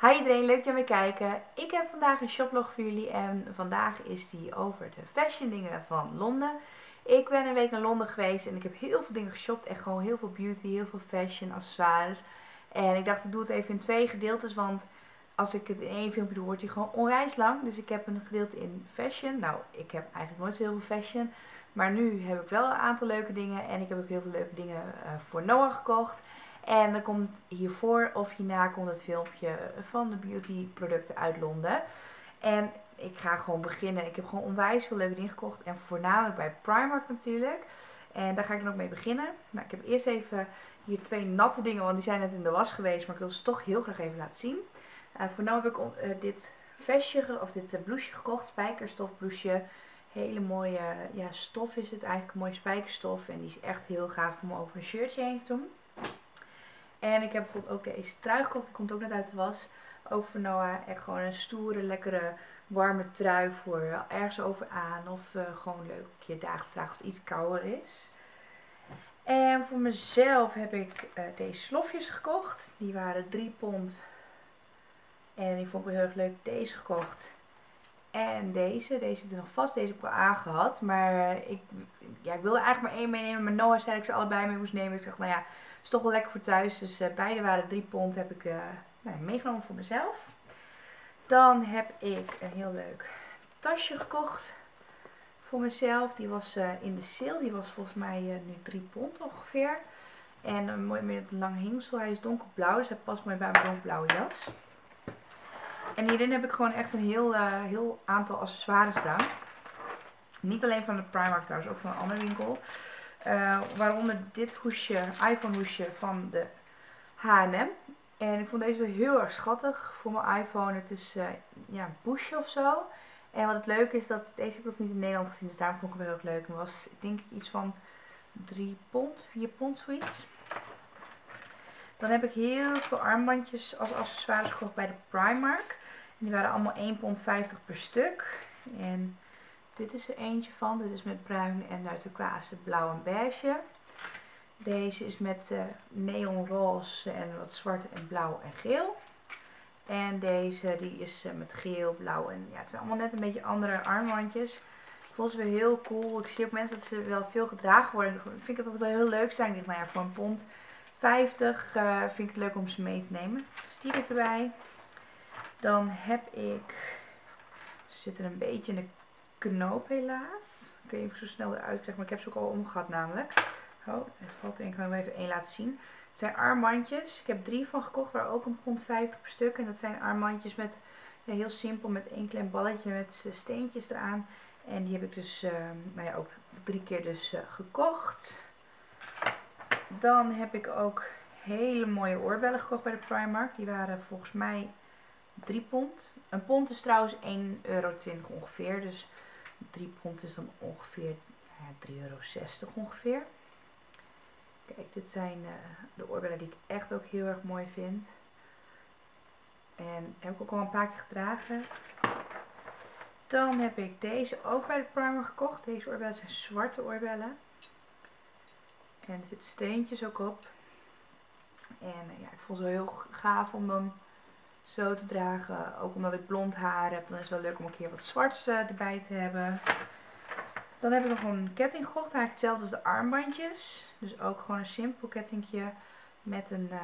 Hi iedereen, leuk dat je weer kijken. Ik heb vandaag een shoplog voor jullie en vandaag is die over de fashion dingen van Londen. Ik ben een week naar Londen geweest en ik heb heel veel dingen geshopt. Echt gewoon heel veel beauty, heel veel fashion, accessoires. En ik dacht ik doe het even in twee gedeeltes, want als ik het in één filmpje doe wordt hij gewoon onwijs lang. Dus ik heb een gedeelte in fashion. Nou, ik heb eigenlijk nooit zo heel veel fashion. Maar nu heb ik wel een aantal leuke dingen en ik heb ook heel veel leuke dingen uh, voor Noah gekocht. En dan komt hiervoor of hierna komt het filmpje van de beauty producten uit Londen. En ik ga gewoon beginnen. Ik heb gewoon onwijs veel leuke dingen gekocht. En voornamelijk bij Primark natuurlijk. En daar ga ik dan ook mee beginnen. Nou, ik heb eerst even hier twee natte dingen, want die zijn net in de was geweest. Maar ik wil ze toch heel graag even laten zien. Uh, voor nu heb ik uh, dit vestje, of dit uh, blouseje gekocht. Spijkerstof blouseje. Hele mooie ja, stof is het eigenlijk. Een mooie spijkerstof. En die is echt heel gaaf om over een shirtje heen te doen. En ik heb bijvoorbeeld ook deze trui gekocht. Die komt ook net uit de was. Ook voor Noah. Echt gewoon een stoere, lekkere, warme trui voor ergens over aan. Of uh, gewoon leuk een keer dagelijks als het iets kouder is. En voor mezelf heb ik uh, deze slofjes gekocht. Die waren 3 pond. En die vond ik heel erg leuk. Deze gekocht. En deze. Deze zit er nog vast. Deze heb ik wel aangehad. Maar uh, ik, ja, ik wilde eigenlijk maar één meenemen. Maar Noah zei dat ik ze allebei mee moest nemen. Dus ik dacht, nou ja, is toch wel lekker voor thuis. Dus uh, beide waren 3 pond. Heb ik uh, nou, meegenomen voor mezelf. Dan heb ik een heel leuk tasje gekocht. Voor mezelf. Die was in de sale. Die was volgens mij nu 3 pond ongeveer. En een mooi met een lang hingsel. Hij is donkerblauw. Dus hij past mooi bij mijn donkerblauwe jas. En hierin heb ik gewoon echt een heel, heel aantal accessoires gedaan. Niet alleen van de Primark trouwens, ook van een andere winkel. Uh, waaronder dit hoesje, iPhone hoesje van de H&M. En ik vond deze wel heel erg schattig voor mijn iPhone. Het is uh, ja, een poesje of zo. En wat het leuke is dat deze heb ik ook niet in Nederland gezien. Dus daarom vond ik hem heel erg leuk. Het was ik denk iets van 3 pond, 4 pond zoiets. Dan heb ik heel veel armbandjes als accessoires gekocht bij de Primark. Die waren allemaal 1,50 pond per stuk. En dit is er eentje van. Dit is met bruin en uit de turquoise blauw en beige. Deze is met uh, neonroze en wat zwart en blauw en geel. En deze die is uh, met geel, blauw en ja, het zijn allemaal net een beetje andere armbandjes. Ik ze weer heel cool. Ik zie ook mensen dat ze wel veel gedragen worden. Ik vind het altijd wel heel leuk zijn. Ik denk maar ja, voor een pond 50 uh, vind ik het leuk om ze mee te nemen. Die heb ik erbij. Dan heb ik, ze zitten een beetje in de knoop helaas. Ik weet niet zo snel eruit krijg, maar ik heb ze ook al omgehad namelijk. Oh, er valt er een. Ik ga hem even één laten zien. Het zijn armbandjes. Ik heb drie van gekocht, waar ook een pond 50 per stuk. En dat zijn armbandjes met, heel simpel, met één klein balletje met steentjes eraan. En die heb ik dus, uh, nou ja, ook drie keer dus uh, gekocht. Dan heb ik ook hele mooie oorbellen gekocht bij de Primark. Die waren volgens mij 3 pond. Een pond is trouwens 1,20 euro ongeveer. Dus 3 pond is dan ongeveer ja, 3,60 euro ongeveer. Kijk, dit zijn uh, de oorbellen die ik echt ook heel erg mooi vind. En heb ik ook al een paar keer gedragen. Dan heb ik deze ook bij de Primer gekocht. Deze oorbellen zijn zwarte oorbellen. En er zitten steentjes ook op. En uh, ja, ik vond ze heel gaaf om dan zo te dragen. Ook omdat ik blond haar heb, dan is het wel leuk om een keer wat zwarts uh, erbij te hebben. Dan heb ik nog een ketting gekocht. Eigenlijk hetzelfde als de armbandjes. Dus ook gewoon een simpel kettingje met een uh,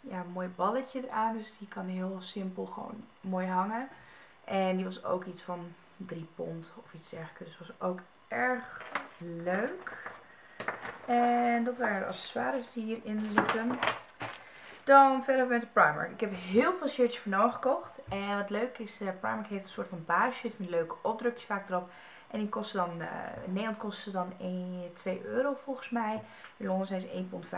ja, mooi balletje eraan. Dus die kan heel simpel gewoon mooi hangen. En die was ook iets van 3 pond of iets dergelijks. Dus was ook erg leuk. En dat waren de accessoires die hierin zitten. Dan verder met de Primark. Ik heb heel veel shirtjes voor Noah gekocht. En wat leuk is, uh, Primark heeft een soort van basisshirt met leuke opdrukjes vaak erop. En die kosten dan, uh, in Nederland kosten ze dan 1, 2 euro volgens mij. In Londen zijn ze 1,50 pond.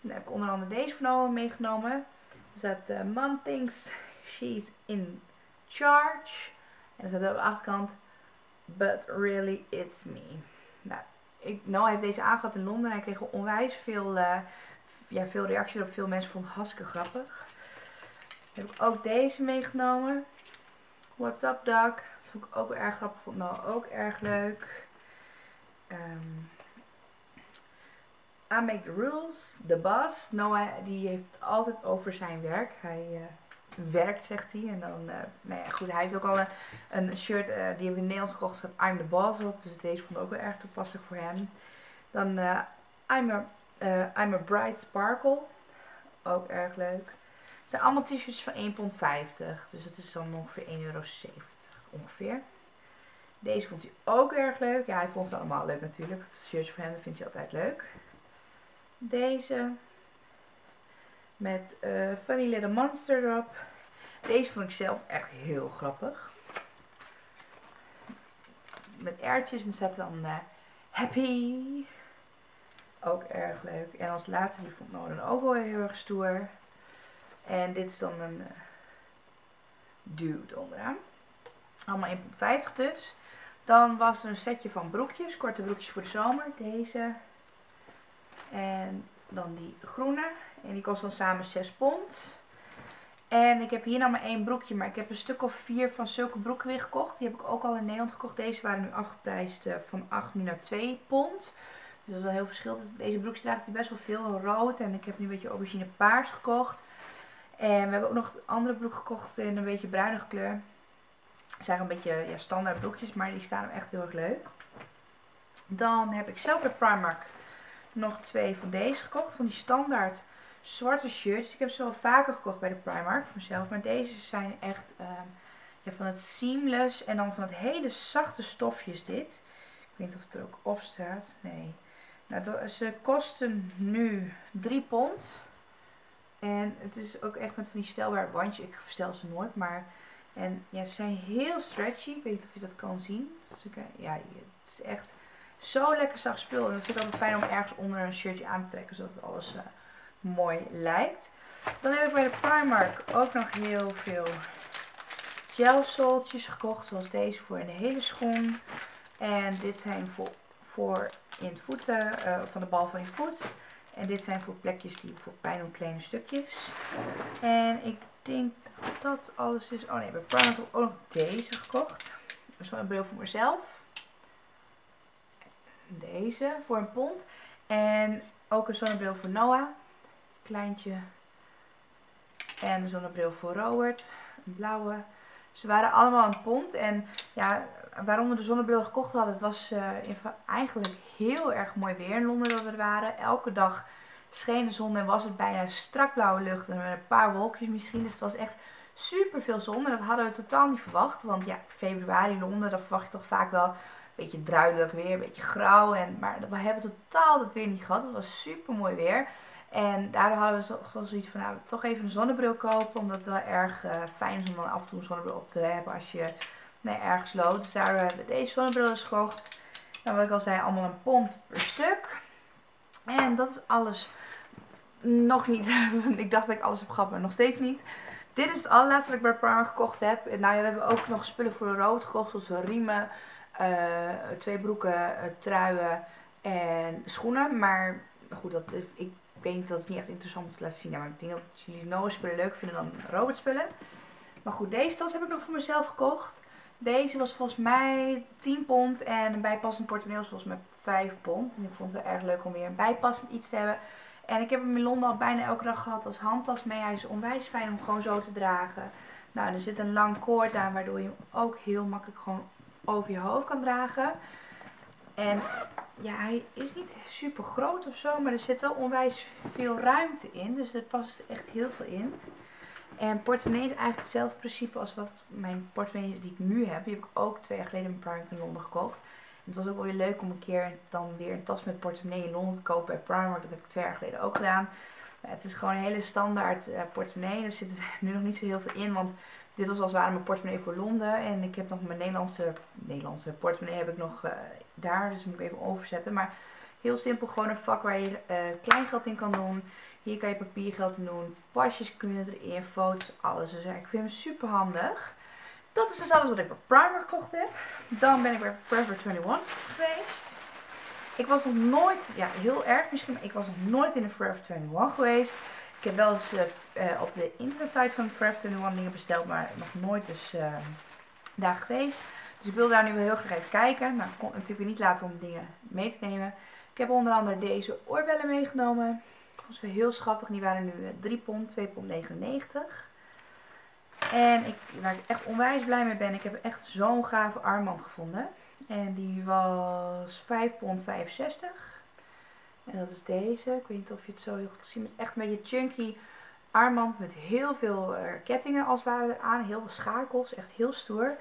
Dan heb ik onder andere deze voor Noah meegenomen. Er staat, uh, Mom thinks she's in charge. En er staat op de achterkant, but really it's me. Nou, ik, heeft deze aangehad in Londen. Hij kreeg onwijs veel... ja, veel reacties op. Veel mensen vonden het hartstikke grappig. Heb ik ook deze meegenomen. What's up, Doc? Vond ik ook erg grappig. Vond nou ook erg leuk. Um, I make the rules. The boss. Noah die heeft altijd over zijn werk. Hij uh, werkt, zegt hij. En dan, uh, nou ja, goed, hij heeft ook al een, een shirt, uh, die ik in Nederlands gekocht, staat I'm the Boss op. Dus deze vond ik ook wel erg toepasselijk voor hem. Dan I'm, a, I'm a Bright Sparkle, ook erg leuk. Het zijn allemaal t-shirts van 1,50 pond, dus dat is dan ongeveer 1,70 euro ongeveer. Deze vond hij ook erg leuk. Ja, hij vond ze allemaal leuk natuurlijk. Shirts voor hem vind je altijd leuk. Deze met uh, Funny Little Monster erop. Deze vond ik zelf echt heel grappig. Met airtjes en zet dan uh, Happy. Ook erg leuk. En als laatste, die vond Nolan ook wel heel erg stoer. En dit is dan een uh, onderaan. Allemaal 1,50 dus. Dan was er een setje van broekjes, korte broekjes voor de zomer. Deze. En dan die groene. En die kost dan samen 6 pond. En ik heb hier nou maar één broekje, maar ik heb een stuk of vier van zulke broeken weer gekocht. Die heb ik ook al in Nederland gekocht. Deze waren nu afgeprijsd uh, van 8 nu naar 2 pond. Dus dat is wel heel verschil. Deze broekje draagt best wel veel rood. En ik heb nu een beetje aubergine paars gekocht. En we hebben ook nog een andere broek gekocht in een beetje bruinige kleur. Het zijn een beetje ja, standaard broekjes, maar die staan hem echt heel erg leuk. Dan heb ik zelf bij Primark nog twee van deze gekocht. Van die standaard zwarte shirts. Ik heb ze wel vaker gekocht bij de Primark voor mezelf. Maar deze zijn echt ja, van het seamless en dan van het hele zachte stofjes dit. Ik weet niet of het er ook op staat. Nee. Nou, ze kosten nu 3 pond. En het is ook echt met van die stelbare bandjes. Ik verstel ze nooit, maar... En ja, ze zijn heel stretchy. Ik weet niet of je dat kan zien. Dus ik, ja, het is echt zo lekker zacht spul. En dat vind ik altijd fijn om ergens onder een shirtje aan te trekken. Zodat alles uh, mooi lijkt. Dan heb ik bij de Primark ook nog heel veel gelsoltjes gekocht. Zoals deze voor de hele schoen. En dit zijn voor, voor in het voeten, uh, van de bal van je voet. En dit zijn voor plekjes die voor pijn doen, kleine stukjes. En ik denk dat alles is... Oh nee, bij heb ook nog deze gekocht. Zo'n bril voor mezelf. Deze voor een pond. En ook een zonnebril voor Noah. Kleintje. En een zonnebril voor Robert. Blauwe. Ze waren allemaal een pond. En ja, waarom we de zonnebril gekocht hadden, het was uh, eigenlijk heel erg mooi weer in Londen dat we er waren. Elke dag scheen de zon en was het bijna strak blauwe lucht en met een paar wolkjes misschien. Dus het was echt super veel zon en dat hadden we totaal niet verwacht. Want ja, februari Londen, dan verwacht je toch vaak wel een beetje druilig weer, een beetje grauw. En, maar we hebben totaal dat weer niet gehad. Het was super mooi weer. En daardoor hadden we zoiets van, nou, toch even een zonnebril kopen. Omdat het wel erg uh, fijn is om dan af en toe een zonnebril op te hebben als je nee, ergens loopt. Dus daar hebben we deze zonnebril dus gekocht. En wat ik al zei, allemaal een pond per stuk. En dat is alles nog niet. ik dacht dat ik alles heb gehad, maar nog steeds niet. Dit is het allerlaatste wat ik bij Primark gekocht heb. Nou ja, we hebben ook nog spullen voor rood gekocht. Zoals riemen, uh, twee broeken, uh, truien en schoenen. Maar goed, dat, ik niet dat het niet echt interessant om te laten zien. Maar ik denk dat jullie Noah spullen leuk vinden dan Robert spullen. Maar goed, deze tas heb ik nog voor mezelf gekocht. Deze was volgens mij 10 pond en een bijpassend portemonnee was volgens mij 5 pond. En ik vond het wel erg leuk om weer een bijpassend iets te hebben. En ik heb hem in Londen al bijna elke dag gehad als handtas mee. Hij is onwijs fijn om gewoon zo te dragen. Nou, er zit een lang koord aan waardoor je hem ook heel makkelijk gewoon over je hoofd kan dragen. En ja, hij is niet super groot of zo, maar er zit wel onwijs veel ruimte in. Dus er past echt heel veel in. En portemonnee is eigenlijk hetzelfde principe als wat mijn portemonnee is die ik nu heb. Die heb ik ook twee jaar geleden in Primark in Londen gekocht. Het was ook wel weer leuk om een keer dan weer een tas met portemonnee in Londen te kopen bij Primark. Dat heb ik twee jaar geleden ook gedaan. Ja, het is gewoon een hele standaard uh, portemonnee. Er zit nu nog niet zo heel veel in, want dit was als het ware mijn portemonnee voor Londen. En ik heb nog mijn Nederlandse, Nederlandse portemonnee heb ik nog uh, daar. Dus moet ik even overzetten. Maar heel simpel gewoon een vak waar je uh, kleingeld in kan doen. Hier kan je papiergeld in doen. Pasjes kunnen erin, foto's, alles. Dus ja, ik vind hem super handig. Dat is dus alles wat ik bij Primer gekocht heb. Dan ben ik bij Forever 21 geweest. Ik was nog nooit, ja heel erg misschien, maar ik was nog nooit in de Forever 21 geweest. Ik heb wel eens uh, uh, op de internetsite van Forever 21 dingen besteld, maar nog nooit dus uh, daar geweest. Dus ik wil daar nu wel heel graag even kijken. Maar ik kon natuurlijk niet laten om dingen mee te nemen. Ik heb onder andere deze oorbellen meegenomen. Was weer heel schattig. Die waren nu 3 pond, 2 pond 99. En ik, waar ik echt onwijs blij mee ben, ik heb echt zo'n gave armband gevonden. En die was 5,65 pond. En dat is deze. Ik weet niet of je het zo heel goed ziet. Het is echt een beetje chunky armband met heel veel uh, kettingen als het ware aan. Heel veel schakels. Echt heel stoer.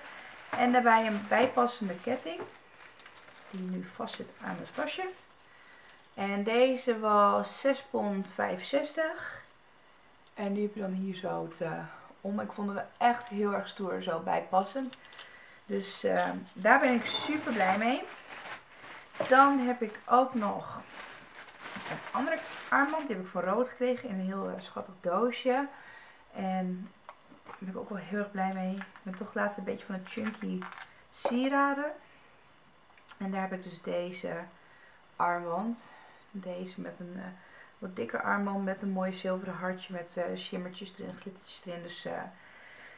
En daarbij een bijpassende ketting. Die nu vast zit aan het vastje. En deze was 6,65 pond. En die heb je dan hier zo te om. Ik vond hem echt heel erg stoer, zo bijpassend. Dus uh, daar ben ik super blij mee. Dan heb ik ook nog een andere armband. Die heb ik van rood gekregen in een heel uh, schattig doosje. En daar ben ik ook wel heel erg blij mee. Ik ben toch laatst een beetje van een chunky sieraden. En daar heb ik dus deze armband. Deze met een uh, wat dikker armband met een mooi zilveren hartje met uh, shimmertjes erin, glittertjes erin. Dus uh,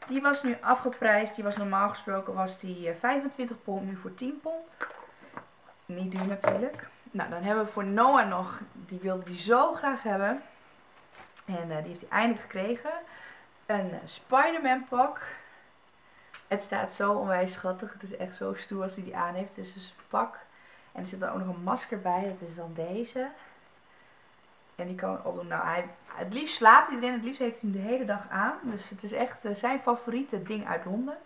die was nu afgeprijsd. Die was normaal gesproken was die 25 pond, nu voor 10 pond. Niet duur natuurlijk. Nou, dan hebben we voor Noah nog, die wilde die zo graag hebben. En die heeft hij eindelijk gekregen. Een Spider-Man pak. Het staat zo onwijs schattig. Het is echt zo stoer als hij die aan heeft. Het is dus een pak. En er zit er ook nog een masker bij. Dat is dan deze. En die kan opdoen. Nou, hij, het liefst slaapt hij erin. Het liefst heeft hij hem de hele dag aan. Dus het is echt uh, zijn favoriete ding uit Londen.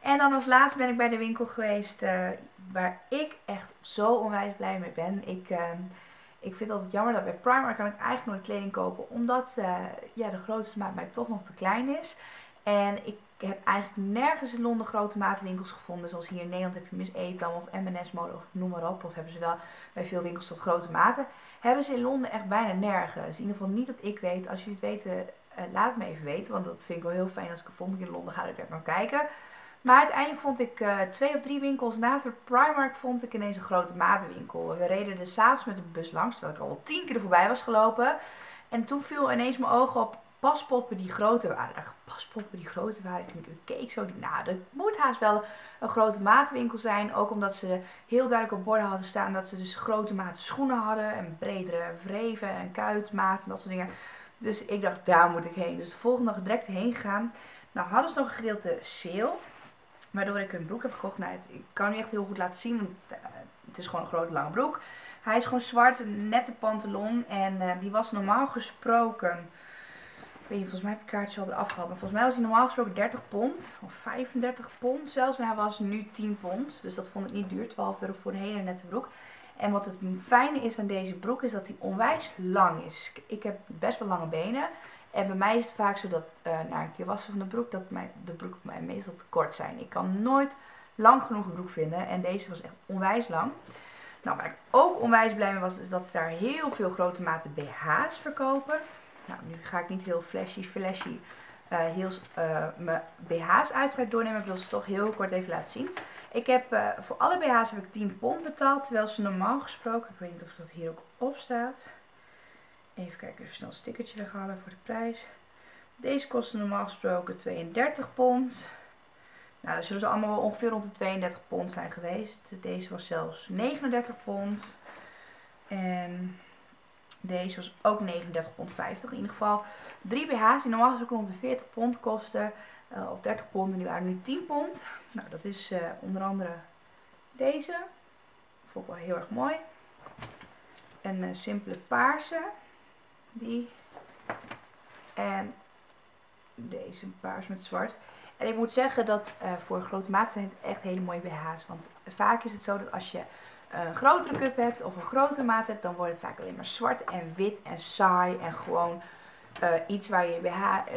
En dan als laatste ben ik bij de winkel geweest uh, waar ik echt zo onwijs blij mee ben. Ik, uh, ik vind het altijd jammer dat bij Primark kan ik eigenlijk nooit kleding kopen. Omdat ja, de grootste maat mij toch nog te klein is. En ik heb eigenlijk nergens in Londen grote maatwinkels gevonden. Zoals hier in Nederland heb je Miss Etam of M&S Mode of noem maar op. Of hebben ze wel bij veel winkels tot grote maten. Hebben ze in Londen echt bijna nergens. In ieder geval niet dat ik weet. Als jullie het weten, uh, laat het me even weten. Want dat vind ik wel heel fijn als ik een vond in Londen ga. ik er naar kijken. Maar uiteindelijk vond ik uh, twee of drie winkels naast de Primark vond ik ineens een grote matenwinkel. We reden er s'avonds met de bus langs, terwijl ik al wel tien keer er voorbij was gelopen. En toen viel ineens mijn oog op paspoppen die groter waren. Paspoppen die groter waren. Ik keek zo, nou, dat moet haast wel een grote maatwinkel zijn. Ook omdat ze heel duidelijk op borden hadden staan dat ze dus grote maten schoenen hadden. En bredere vreven en kuitmaat en dat soort dingen. Dus ik dacht, daar moet ik heen. Dus de volgende dag direct heen gaan. Nou, hadden ze nog een gedeelte sale. Waardoor ik een broek heb gekocht. Nou, het, ik kan nu echt heel goed laten zien. Want uh, het is gewoon een grote lange broek. Hij is gewoon zwart, een nette pantalon. En uh, die was normaal gesproken ik weet niet, volgens mij heb ik kaartje al eraf. Maar volgens mij was hij normaal gesproken 30 pond. Of 35 pond zelfs. En hij was nu 10 pond. Dus dat vond ik niet duur. 12 euro voor een hele nette broek. En wat het fijne is aan deze broek is dat hij onwijs lang is. Ik heb best wel lange benen. En bij mij is het vaak zo dat uh, na een keer wassen van de broek, dat mijn, de broek mij meestal te kort zijn. Ik kan nooit lang genoeg een broek vinden. En deze was echt onwijs lang. Nou, waar ik ook onwijs blij mee was, is dat ze daar heel veel grote maten BH's verkopen. Nou, nu ga ik niet heel flashy, flashy uh, heel uh, mijn BH's uitgebreid doornemen. Ik wil ze toch heel kort even laten zien. Ik heb uh, voor alle BH's heb ik 10 pond betaald. Terwijl ze normaal gesproken, ik weet niet of dat hier ook op staat. Even kijken, even snel een stickertje weghalen voor de prijs. Deze kosten normaal gesproken 32 pond. Nou, dan zullen ze allemaal ongeveer rond de 32 pond zijn geweest. Deze was zelfs 39 pond. En deze was ook 39,50 pond. In ieder geval drie BH's die normaal gesproken rond de 40 pond kosten. Uh, of 30 pond en die waren nu 10 pond. Nou, dat is uh, onder andere deze. Vond ik wel heel erg mooi. Een uh, simpele paarse. Die. En deze paars met zwart. En ik moet zeggen dat voor grote maat zijn het echt hele mooie BH's. Want vaak is het zo dat als je een grotere cup hebt of een grotere maat hebt, dan wordt het vaak alleen maar zwart en wit en saai en gewoon uh, iets waar je,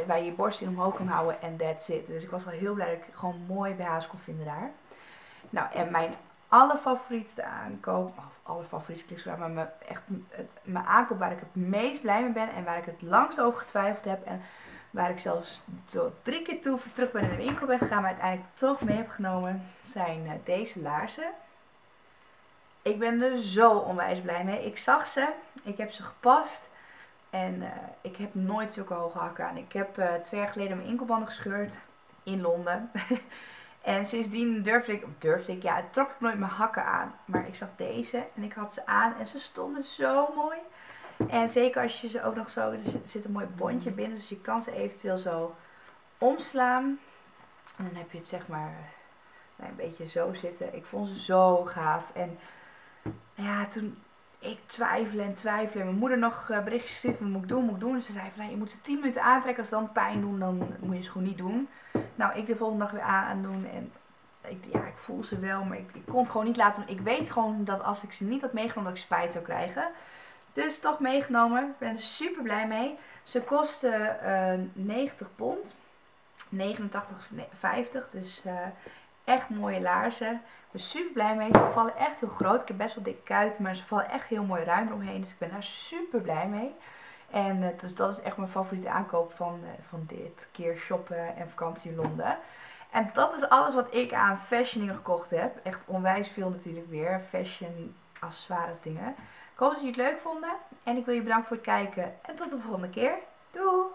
waar je borst in omhoog kan houden en that's it. Dus ik was wel heel blij dat ik gewoon mooie BH's kon vinden daar. Nou, en mijn allerfavorietste aankoop, of allerfavorietste klinkt maar mijn, echt mijn aankoop waar ik het meest blij mee ben en waar ik het langst over getwijfeld heb en waar ik zelfs tot drie keer toe terug ben in de winkel ben gegaan, maar uiteindelijk toch mee heb genomen, zijn uh, deze laarzen. Ik ben er zo onwijs blij mee. Ik zag ze, ik heb ze gepast. En uh, ik heb nooit zulke hoge hakken aan. Ik heb uh, twee jaar geleden mijn inkelbanden gescheurd in Londen. en sindsdien durfde ik, durfde ik, ja, trok ik nooit mijn hakken aan. Maar ik zag deze en ik had ze aan en ze stonden zo mooi. En zeker als je ze ook nog zo, er zit een mooi bondje binnen, dus je kan ze eventueel zo omslaan. En dan heb je het zeg maar nou, een beetje zo zitten. Ik vond ze zo gaaf. En ja, toen ik twijfelde en twijfelde. Mijn moeder nog uh, berichtjes gestuurd, wat moet ik doen, moet ik doen. Ze zei van, je moet ze 10 minuten aantrekken. Als ze dan pijn doen, dan moet je ze gewoon niet doen. Nou, ik de volgende dag weer aan doen en ik, ja, ik voel ze wel, maar ik, ik kon het gewoon niet laten. Ik weet gewoon dat als ik ze niet had meegenomen, dat ik spijt zou krijgen. Dus toch meegenomen. Ik ben er super blij mee. Ze kosten uh, 90 pond. 89,50. Dus uh, echt mooie laarzen. Ik ben super blij mee. Ze vallen echt heel groot. Ik heb best wel dikke kuiten, maar ze vallen echt heel mooi ruim eromheen. Dus ik ben daar super blij mee. En uh, dus dat is echt mijn favoriete aankoop van, uh, van dit keer shoppen en vakantie in Londen. En dat is alles wat ik aan fashioningen gekocht heb. Echt onwijs veel natuurlijk weer. Fashion, accessoires, dingen. Ik hoop dat jullie het leuk vonden. En ik wil je bedanken voor het kijken. En tot de volgende keer. Doei!